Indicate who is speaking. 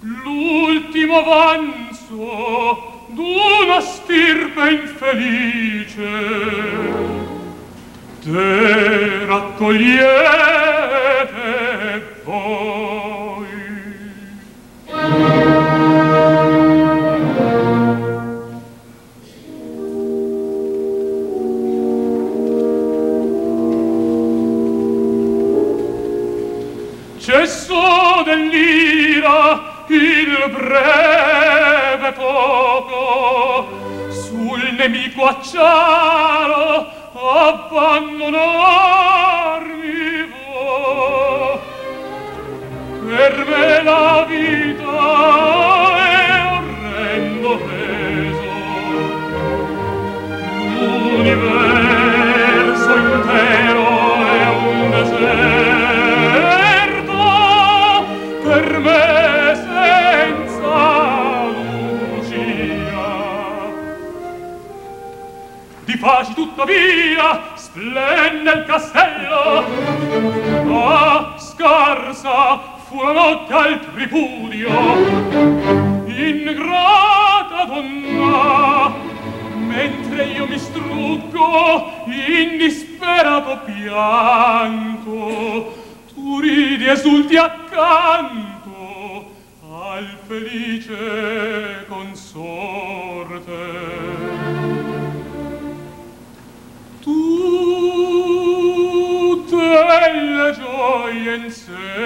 Speaker 1: l'ultimo avanzo d'una stirpe infelice. Te raccogliete voi. Cesso dell'ira il breve poco sul nemico acciaro abbandonato. via splende il castello. Ah scarsa fu la notte al tripudio. Ingrata donna mentre io mi struggo in disperato pianto. Tu ridi esulti accanto al felice consorte. Grenzen